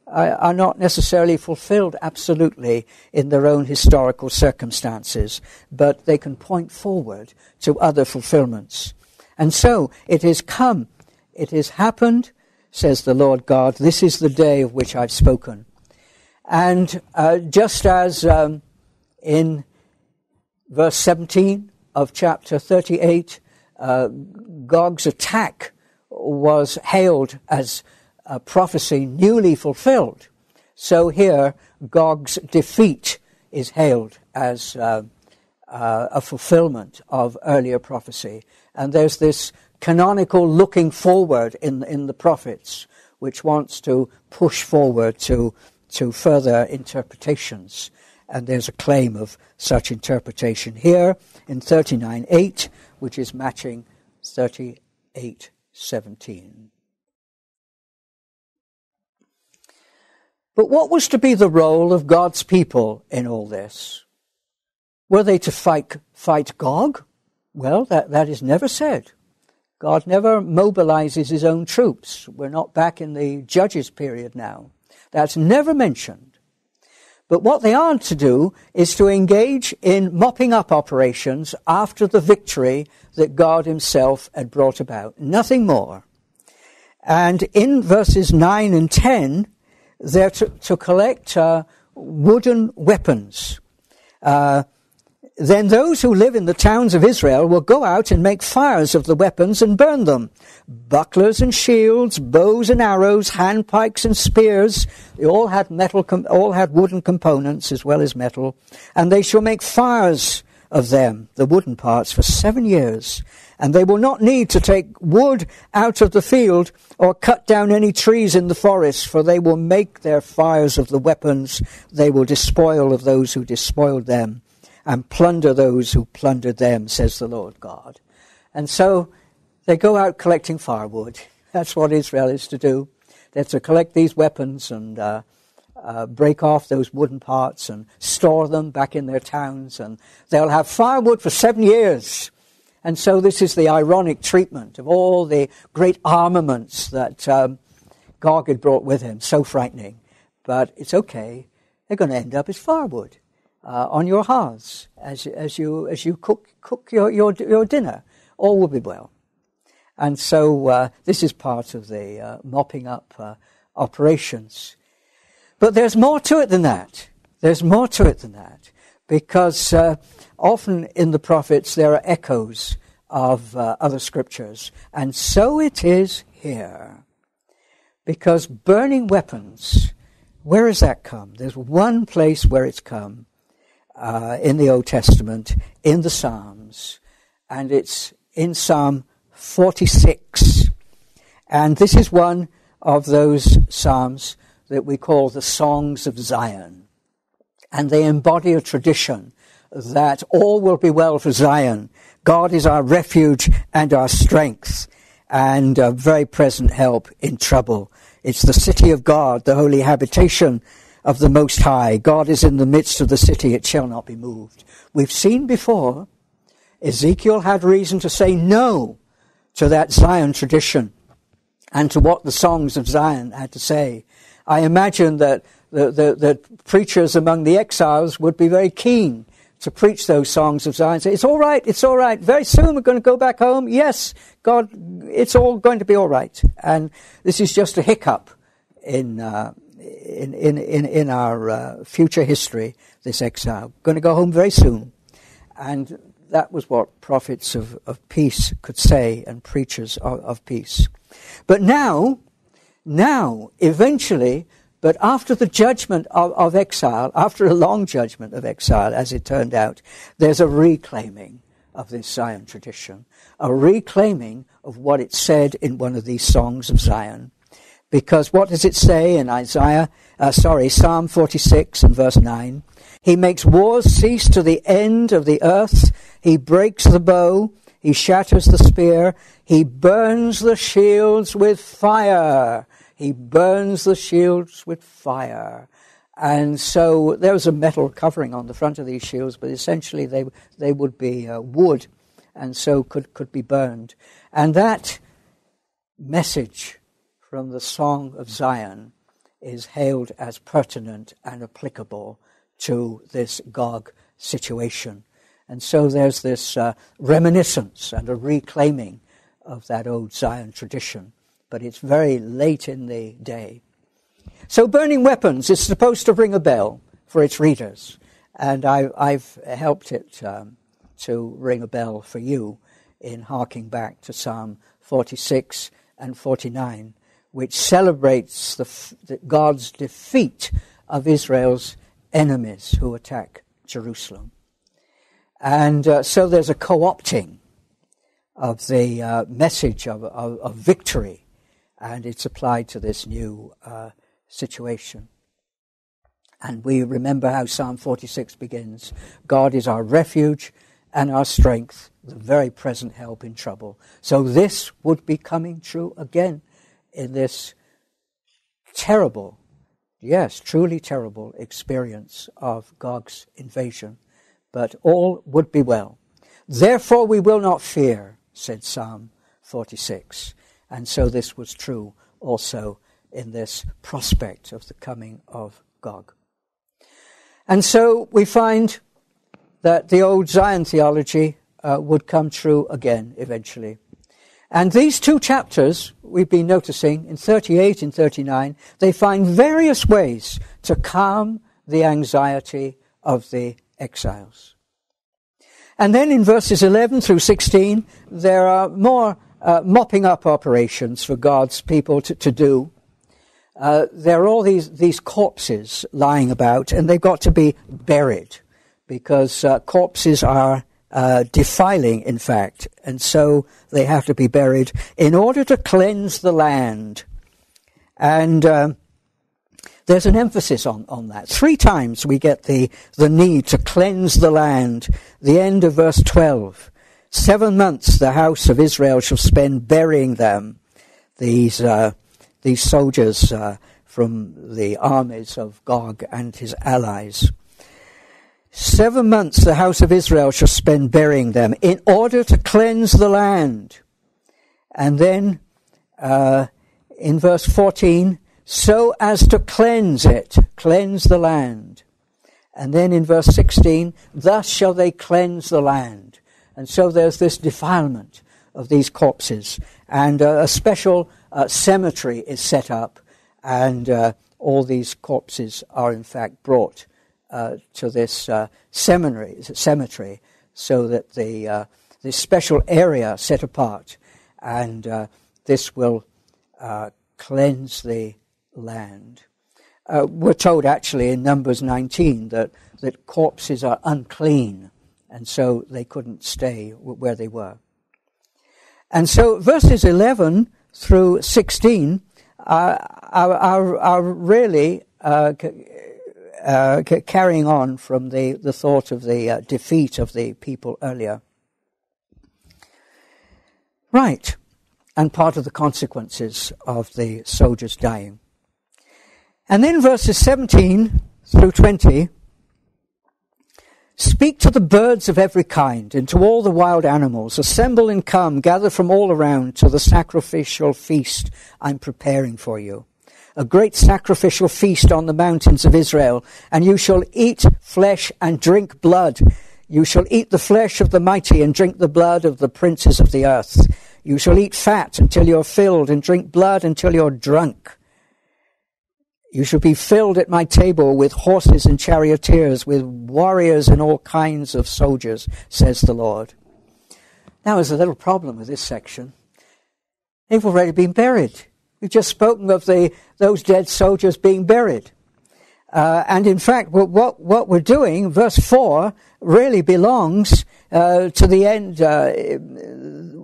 are not necessarily fulfilled absolutely in their own historical circumstances, but they can point forward to other fulfillments. And so it is come, it has happened, says the Lord God, this is the day of which I've spoken. And uh, just as um, in verse 17, of chapter 38, uh, Gog's attack was hailed as a prophecy newly fulfilled. So here, Gog's defeat is hailed as uh, uh, a fulfillment of earlier prophecy. And there's this canonical looking forward in, in the prophets, which wants to push forward to, to further interpretations and there's a claim of such interpretation here in 39.8, which is matching 38.17. But what was to be the role of God's people in all this? Were they to fight, fight Gog? Well, that, that is never said. God never mobilizes his own troops. We're not back in the judges period now. That's never mentioned. But what they are to do is to engage in mopping up operations after the victory that God Himself had brought about. Nothing more. And in verses 9 and 10, they're to, to collect uh, wooden weapons. Uh, then those who live in the towns of Israel will go out and make fires of the weapons and burn them. Bucklers and shields, bows and arrows, handpikes and spears. They all had metal, com- all had wooden components as well as metal. And they shall make fires of them, the wooden parts, for seven years. And they will not need to take wood out of the field or cut down any trees in the forest, for they will make their fires of the weapons. They will despoil of those who despoiled them and plunder those who plundered them, says the Lord God. And so they go out collecting firewood That's what Israel is to do. They're to collect these weapons and uh, uh, break off those wooden parts and store them back in their towns, and they'll have firewood for seven years. And so, this is the ironic treatment of all the great armaments that um, Gog had brought with him. So frightening. But it's okay. They're going to end up as firewood uh, on your hearths as, as, you, as you cook, cook your, your, your dinner. All will be well. And so, uh, this is part of the uh, mopping up uh, operations. But there's more to it than that. There's more to it than that. Because uh, often in the prophets there are echoes of uh, other scriptures. And so it is here. Because burning weapons, where has that come? There's one place where it's come uh, in the Old Testament, in the Psalms, and it's in Psalm 46. And this is one of those Psalms that we call the Songs of Zion. And they embody a tradition that all will be well for Zion. God is our refuge and our strength and a very present help in trouble. It's the city of God, the holy habitation of the Most High. God is in the midst of the city, it shall not be moved. We've seen before, Ezekiel had reason to say no to that Zion tradition and to what the songs of Zion had to say. I imagine that the, the, the preachers among the exiles would be very keen to preach those songs of Zion. Say, it's all right, it's all right. Very soon we're going to go back home. Yes, God, it's all going to be all right. And this is just a hiccup in, uh, in, in, in, in, our uh, future history, this exile. Going to go home very soon. And that was what prophets of, of peace could say and preachers of, of peace. But now, now, eventually, but after the judgment of, of, exile, after a long judgment of exile, as it turned out, there's a reclaiming of this Zion tradition, a reclaiming of what it said in one of these songs of Zion. Because what does it say in Isaiah, uh, sorry, Psalm 46 and verse 9? He makes wars cease to the end of the earth. He breaks the bow. He shatters the spear. He burns the shields with fire. He burns the shields with fire. And so there was a metal covering on the front of these shields, but essentially they, they would be uh, wood and so could, could be burned. And that message from the Song of Zion is hailed as pertinent and applicable to this Gog situation. And so there's this uh, reminiscence and a reclaiming of that old Zion tradition. But it's very late in the day. So, Burning Weapons is supposed to ring a bell for its readers. And I, have helped it um, to ring a bell for you in harking back to Psalm 46 and 49, which celebrates the, the God's defeat of Israel's enemies who attack Jerusalem. And uh, so there's a co opting of the uh, message of, of, of, victory, and it's applied to this new uh, situation. And we remember how Psalm 46 begins God is our refuge and our strength, the very present help in trouble. So this would be coming true again in this terrible Yes, truly terrible experience of Gog's invasion, but all would be well. Therefore we will not fear, said Psalm 46. And so this was true also in this prospect of the coming of Gog. And so we find that the old Zion theology uh, would come true again eventually. And these two chapters, we've been noticing in 38 and 39, they find various ways to calm the anxiety of the exiles. And then in verses 11 through 16, there are more uh, mopping up operations for God's people to, to do. Uh, there are all these, these corpses lying about, and they've got to be buried because uh, corpses are uh, defiling, in fact, and so they have to be buried in order to cleanse the land. And um, there's an emphasis on, on that. Three times we get the, the need to cleanse the land. The end of verse 12. Seven months the house of Israel shall spend burying them. these, uh, these soldiers uh, from the armies of Gog and his allies. Seven months the house of Israel shall spend burying them in order to cleanse the land. And then uh, in verse 14, so as to cleanse it, cleanse the land. And then in verse 16, thus shall they cleanse the land. And so there's this defilement of these corpses. And uh, a special uh, cemetery is set up, and uh, all these corpses are in fact brought uh, to this uh, seminary, cemetery so that the, uh, this special area set apart, and this will cleanse the land. Uh, we're told actually in Numbers 19 that, that corpses are unclean, and so they couldn't stay where they were. And so verses 11 through 16 are, are, are, are really uh, uh, carrying on from the, the thought of the uh, defeat of the people earlier. Right, and part of the consequences of the soldiers dying. And then verses 17 through 20 Speak to the birds of every kind and to all the wild animals. Assemble and come, gather from all around to the sacrificial feast I'm preparing for you. A great sacrificial feast on the mountains of Israel, and you shall eat flesh and drink blood. You shall eat the flesh of the mighty and drink the blood of the princes of the earth. You shall eat fat until you're filled and drink blood until you're drunk. You shall be filled at my table with horses and charioteers, with warriors and all kinds of soldiers, says the Lord. Now, there's a little problem with this section. They've already been buried. We've just spoken of the, those dead soldiers being buried. Uh, and in fact, what, what we're doing, verse 4, really belongs uh, to the end, uh,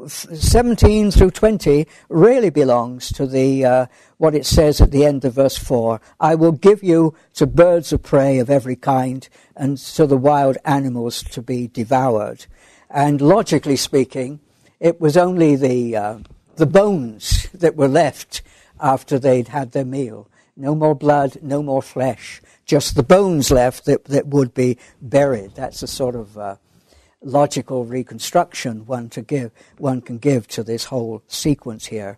17 through 20 really belongs to the, uh, what it says at the end of verse 4. I will give you to birds of prey of every kind and to the wild animals to be devoured. And logically speaking, it was only the, uh, the bones that were left after they'd had their meal. No more blood, no more flesh. Just the bones left that, that would be buried. That's a sort of uh, logical reconstruction one to give one can give to this whole sequence here.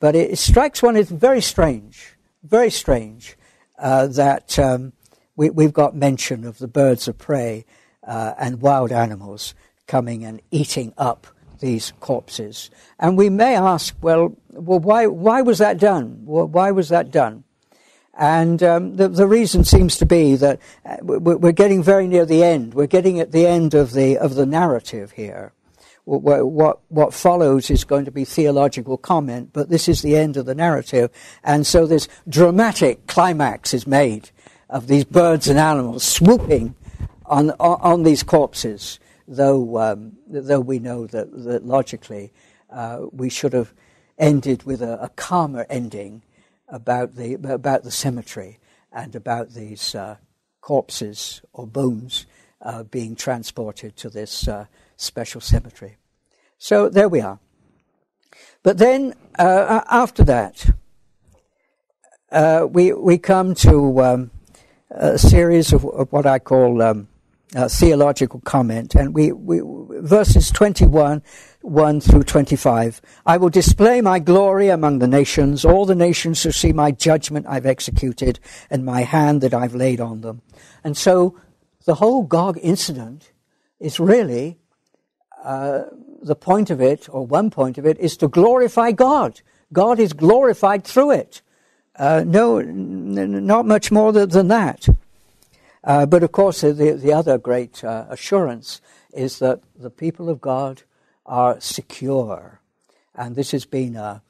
But it, strikes one as very strange, very strange uh, that um, we, have got mention of the birds of prey uh, and wild animals coming and eating up these corpses. And we may ask, well, well, why why was that done? Why was that done? And um, the, the, reason seems to be that uh, we're getting very near the end. We're getting at the end of the, of the narrative here. What, what, what follows is going to be theological comment, but this is the end of the narrative. And so this dramatic climax is made of these birds and animals swooping on, on, on these corpses, though, um, though we know that, that logically uh, we should have ended with a, a calmer ending about the, about the cemetery and about these uh, corpses or bones uh, being transported to this uh, special cemetery. So there we are. But then uh, after that, uh, we, we come to um, a series of, of, what I call um, theological comment, and we, we verses 21 1 through 25. I will display my glory among the nations. All the nations shall see my judgment I've executed and my hand that I've laid on them. And so the whole Gog incident is really uh, the point of it, or one point of it, is to glorify God. God is glorified through it. Uh, no, n- not much more than that. Uh, but of course, the, the other great uh, assurance is that the people of God are secure. And this has been a,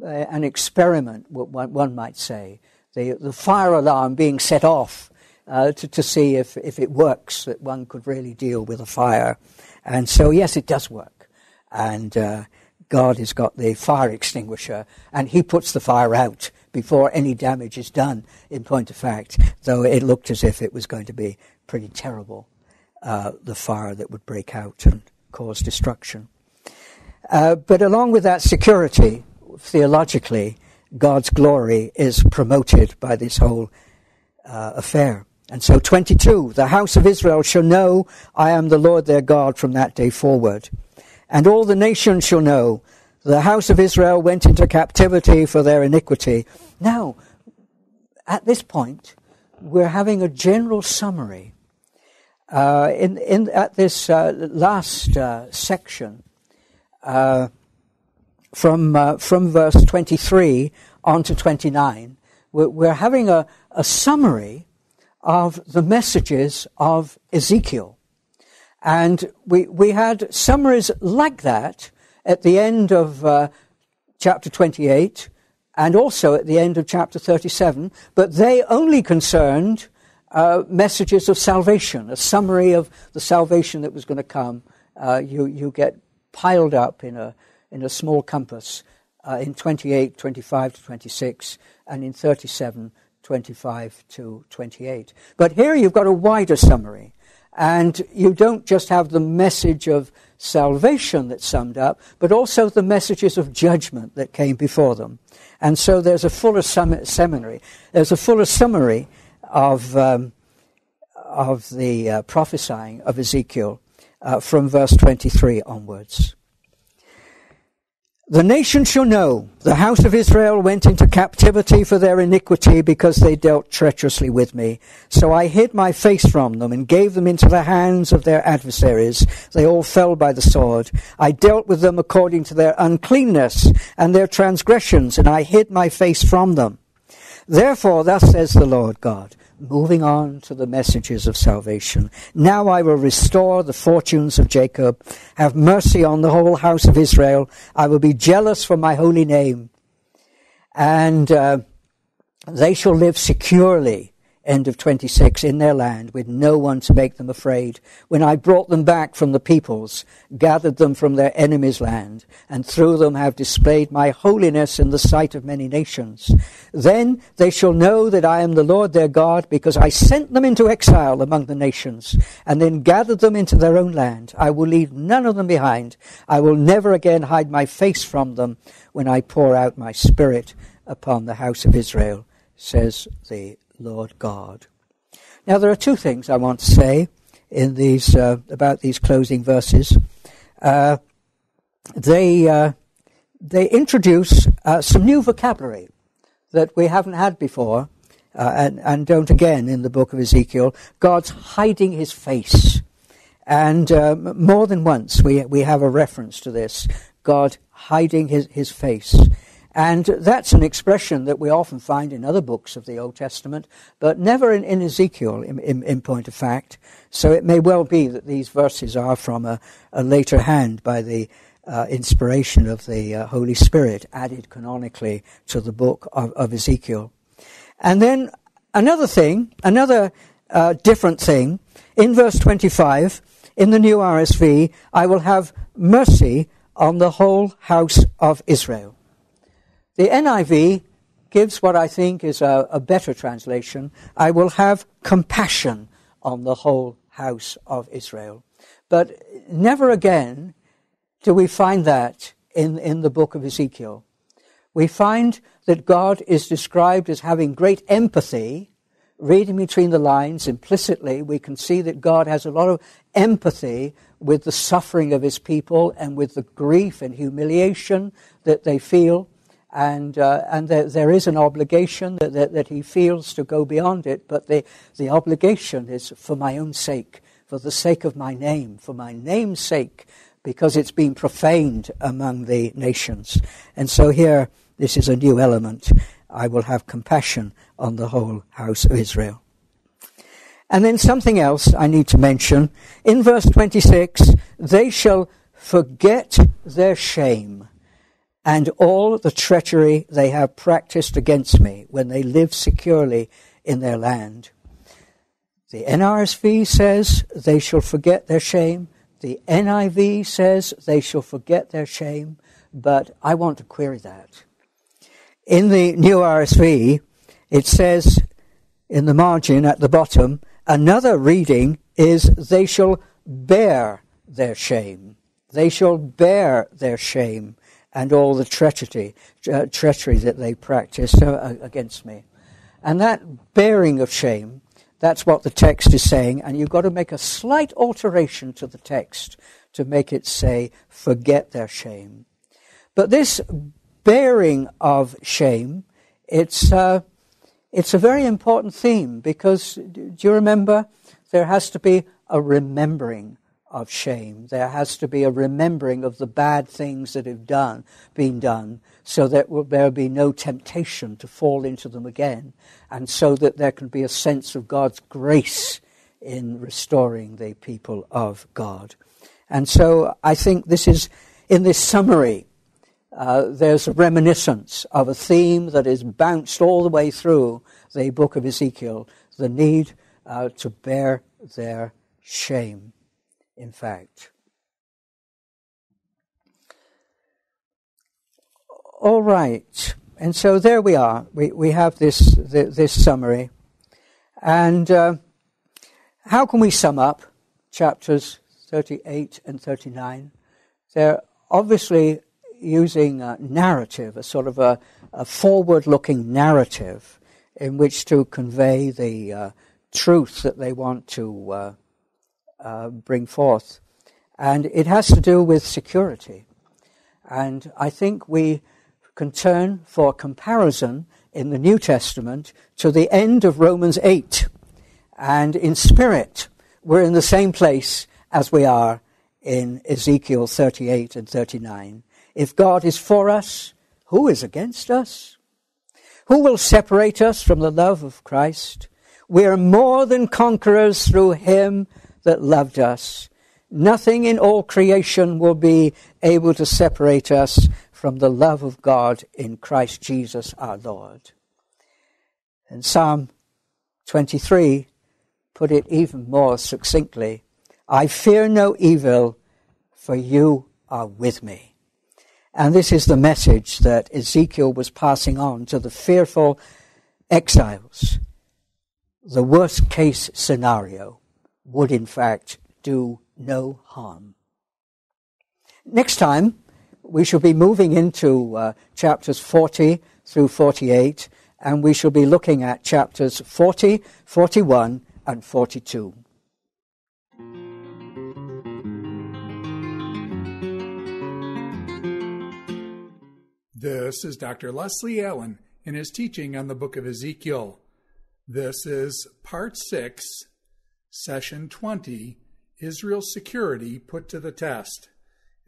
an experiment, one might say. The, the fire alarm being set off uh, to, to see if, if it works, that one could really deal with a fire. And so, yes, it does work. And uh, God has got the fire extinguisher, and He puts the fire out before any damage is done, in point of fact, though it looked as if it was going to be pretty terrible, uh, the fire that would break out and cause destruction. Uh, but along with that security, theologically, God's glory is promoted by this whole uh, affair. And so 22, the house of Israel shall know I am the Lord their God from that day forward. And all the nations shall know the house of Israel went into captivity for their iniquity. Now, at this point, we're having a general summary. Uh, in, in, at this uh, last uh, section, uh, from, uh, from verse 23 on to 29, we're, we're having a, a summary of the messages of Ezekiel. And we, we had summaries like that at the end of uh, chapter 28 and also at the end of chapter 37, but they only concerned uh, messages of salvation, a summary of the salvation that was going to come. Uh, you, you get piled up in a, in a small compass uh, in 28, 25 to 26, and in 37, 25 to 28. But here you've got a wider summary, and you don't just have the message of salvation that's summed up, but also the messages of judgment that came before them. And so there's a fuller sum- seminary, there's a fuller summary of, um, of the uh, prophesying of Ezekiel uh, from verse 23 onwards. The nation shall know the house of Israel went into captivity for their iniquity because they dealt treacherously with me. So I hid my face from them and gave them into the hands of their adversaries. They all fell by the sword. I dealt with them according to their uncleanness and their transgressions, and I hid my face from them. Therefore, thus says the Lord God, moving on to the messages of salvation. Now I will restore the fortunes of Jacob, have mercy on the whole house of Israel. I will be jealous for my holy name, and uh, they shall live securely end of 26, in their land, with no one to make them afraid, when I brought them back from the peoples, gathered them from their enemies' land, and through them have displayed my holiness in the sight of many nations. Then they shall know that I am the Lord their God, because I sent them into exile among the nations, and then gathered them into their own land. I will leave none of them behind. I will never again hide my face from them when I pour out my spirit upon the house of Israel, says the Lord God. Now, there are two things I want to say in these uh, about these closing verses. Uh, they uh, they introduce uh, some new vocabulary that we haven't had before, uh, and, and don't again in the book of Ezekiel. God's hiding His face, and um, more than once we we have a reference to this. God hiding His His face. And that's an expression that we often find in other books of the Old Testament, but never in, in Ezekiel, in, in, in, point of fact. So it may well be that these verses are from a, a later hand by the uh, inspiration of the uh, Holy Spirit, added canonically to the book of, of Ezekiel. And then another thing, another uh, different thing, in verse 25, in the New RSV, I will have mercy on the whole house of Israel. The NIV gives what I think is a, a, better translation. I will have compassion on the whole house of Israel. But never again do we find that in, in the book of Ezekiel. We find that God is described as having great empathy. Reading between the lines implicitly, we can see that God has a lot of empathy with the suffering of his people and with the grief and humiliation that they feel and uh, and there, there is an obligation that, that, that, he feels to go beyond it, but the, the obligation is for my own sake, for the sake of my name, for my name's sake, because it's been profaned among the nations. And so here, this is a new element. I will have compassion on the whole house of Israel. And then something else I need to mention. In verse 26, they shall forget their shame and all the treachery they have practiced against me when they live securely in their land. The NRSV says they shall forget their shame. The NIV says they shall forget their shame, but I want to query that. In the New RSV, it says in the margin at the bottom, another reading is they shall bear their shame. They shall bear their shame and all the treachery, uh, treachery that they practice uh, against me. And that bearing of shame, that's what the text is saying, and you've got to make a slight alteration to the text to make it say, forget their shame. But this bearing of shame, it's, uh, it's a very important theme because do you remember? There has to be a remembering of shame. There has to be a remembering of the bad things that have done, been done, so that there will be no temptation to fall into them again, and so that there can be a sense of God's grace in restoring the people of God. And so I think this is, in this summary, uh, there's a reminiscence of a theme that is bounced all the way through the book of Ezekiel the need uh, to bear their shame in fact. All right. And so there we are. We, we have this, this summary. And uh, how can we sum up chapters 38 and 39? They're obviously using a narrative, a sort of a, a forward looking narrative in which to convey the uh, truth that they want to uh, uh, bring forth. And it has to do with security. And I think we can turn for comparison in the New Testament to the end of Romans 8. And in spirit, we're in the same place as we are in Ezekiel 38 and 39. If God is for us, who is against us? Who will separate us from the love of Christ? We are more than conquerors through him that loved us. Nothing in all creation will be able to separate us from the love of God in Christ Jesus our Lord. And Psalm 23 put it even more succinctly I fear no evil, for you are with me. And this is the message that Ezekiel was passing on to the fearful exiles. The worst case scenario would in fact do no harm. Next time, we shall be moving into uh, chapters 40 through 48, and we shall be looking at chapters 40, 41, and 42. This is Dr. Leslie Allen in his teaching on the book of Ezekiel. This is part 6 Session 20 Israel's Security Put to the Test.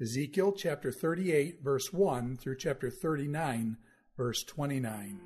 Ezekiel chapter 38, verse 1 through chapter 39, verse 29.